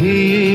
ही